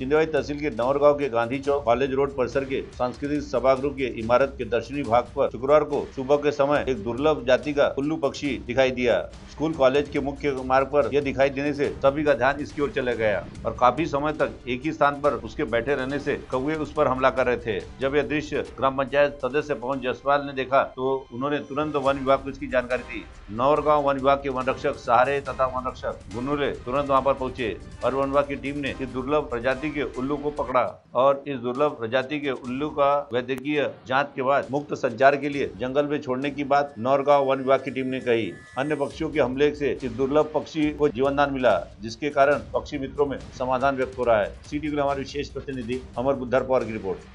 सिंधेवाई तहसील के नवरगांव के गांधी चौक college road परिसर के सांस्कृतिक सभागृह के इमारत के दक्षिणी भाग पर शुक्रवार को सुबह के समय एक दुर्लभ जाति का उल्लू पक्षी दिखाई दिया। स्कूल कॉलेज के मुख्य मार्ग पर यह दिखाई देने से सभी का ध्यान इसकी ओर चला गया और काफ़ी समय तक एक ही स्थान पर उसके बैठे रहने से कौए उस पर हमला कर रहे थे। जब यह दृश्य ग्राम पंचायत सदस्य पवन जसपाल ने देखा तो उन्होंने तुरंत वन विभाग को इसकी जानकारी दी। नौरगांव वन विभाग के वन रक्षक सहारे तथा वन रक्षक गुनुले तुरंत वहाँ पर पहुँचे और वन विभाग की टीम ने इस दुर्लभ प्रजाति के उल्लू को पकड़ा और इस दुर्लभ प्रजाति के उल्लू का वैद्यकीय जाँच के बाद मुक्त संचार के लिए जंगल में छोड़ने की बात नौरगांव वन विभाग की टीम ने कही। अन्य पक्षियों के हमले से इस दुर्लभ पक्षी को जीवनदान मिला, जिसके कारण पक्षी मित्रों में समाधान व्यक्त हो रहा है। सिटी के हमारे विशेष प्रतिनिधि अमर बुद्धर पवार की रिपोर्ट।